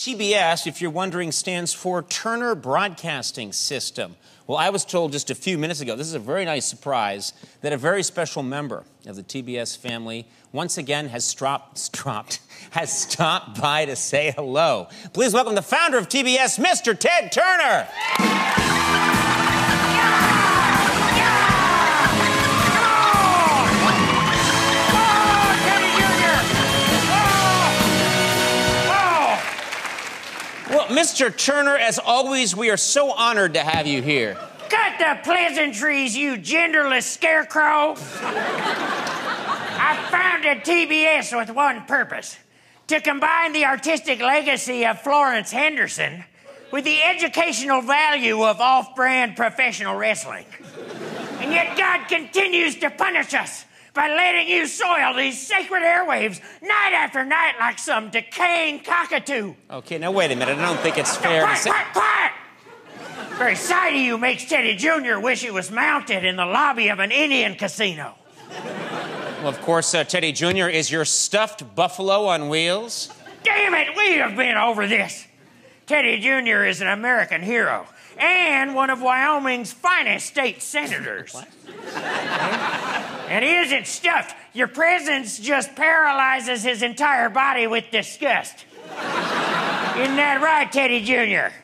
TBS, if you're wondering, stands for Turner Broadcasting System. Well, I was told just a few minutes ago, this is a very nice surprise, that a very special member of the TBS family once again has stopped, has stopped by to say hello. Please welcome the founder of TBS, Mr. Ted Turner. Mr. Turner, as always, we are so honored to have you here. Cut the pleasantries, you genderless scarecrow. I founded TBS with one purpose to combine the artistic legacy of Florence Henderson with the educational value of off brand professional wrestling. And yet, God continues to punish us by letting you soil these sacred airwaves night after night like some decaying cockatoo. Okay, now wait a minute. I don't think it's fair quiet, to say. quiet, quiet! Very sight of you makes Teddy Jr. wish he was mounted in the lobby of an Indian casino. Well, of course, uh, Teddy Jr. is your stuffed buffalo on wheels. Damn it, we have been over this. Teddy Jr. is an American hero and one of Wyoming's finest state senators. and he isn't stuffed. Your presence just paralyzes his entire body with disgust. Isn't that right, Teddy Jr.?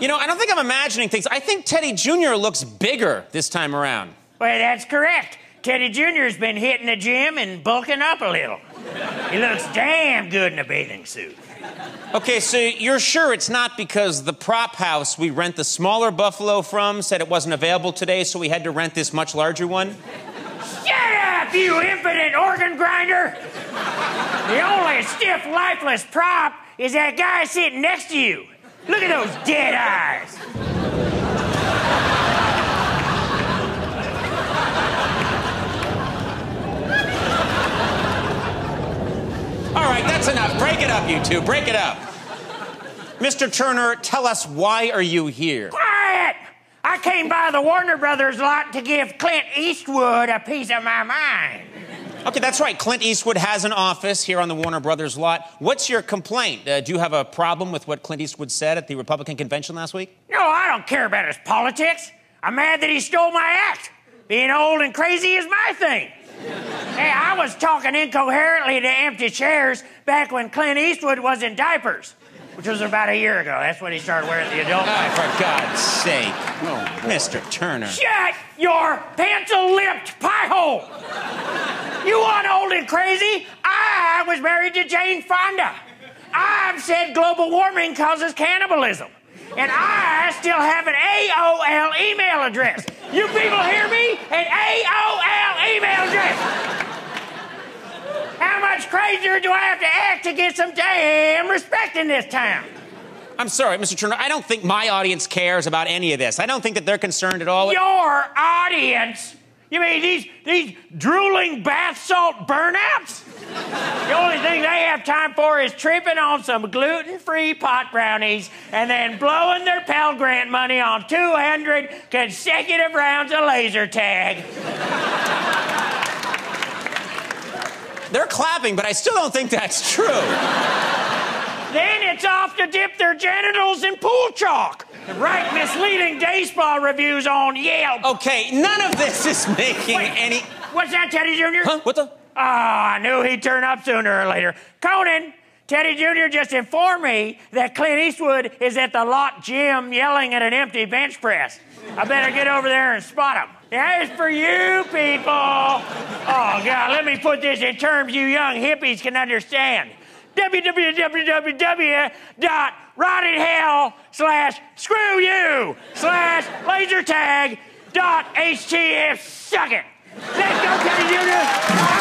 You know, I don't think I'm imagining things. I think Teddy Jr. looks bigger this time around. Well, that's correct. Teddy Jr.'s been hitting the gym and bulking up a little. He looks damn good in a bathing suit. Okay, so you're sure it's not because the prop house we rent the smaller buffalo from said it wasn't available today, so we had to rent this much larger one? Shut up, you impotent organ grinder! The only stiff, lifeless prop is that guy sitting next to you. Look at those dead eyes. All right, that's enough. Break it up, you two. Break it up. Mr. Turner, tell us why are you here? Quiet! I came by the Warner Brothers lot to give Clint Eastwood a piece of my mind. Okay, that's right. Clint Eastwood has an office here on the Warner Brothers lot. What's your complaint? Uh, do you have a problem with what Clint Eastwood said at the Republican convention last week? No, I don't care about his politics. I'm mad that he stole my act. Being old and crazy is my thing. Hey, I was talking incoherently to empty chairs back when Clint Eastwood was in diapers, which was about a year ago. That's when he started wearing the adult Oh, diaper. for God's sake. Oh, Mr. Turner. Shut your pencil-lipped pie hole! You want old and crazy? I was married to Jane Fonda. I've said global warming causes cannibalism. And I still have an AOL email address. You people hear me? An AOL email address. How much crazier do I have to act to get some damn respect in this town? I'm sorry, Mr. Turner. I don't think my audience cares about any of this. I don't think that they're concerned at all. Your audience? You mean these these drooling bath salt burnouts? The only thing they have time for is tripping on some gluten-free pot brownies and then blowing their Pell Grant money on 200 consecutive rounds of laser tag. They're clapping, but I still don't think that's true. Then it's off to dip their genitals in pool chalk and write misleading day spa reviews on Yelp. Okay, none of this is making Wait. any. What's that, Teddy Jr.? Huh? What the? Oh, I knew he'd turn up sooner or later. Conan, Teddy Jr. just informed me that Clint Eastwood is at the lot gym yelling at an empty bench press. I better get over there and spot him. As for you people, oh Oh, God, let me put this in terms you young hippies can understand. www.rottinghell slash screw you slash laser tag dot htf suck it. Let's go, Teddy Jr.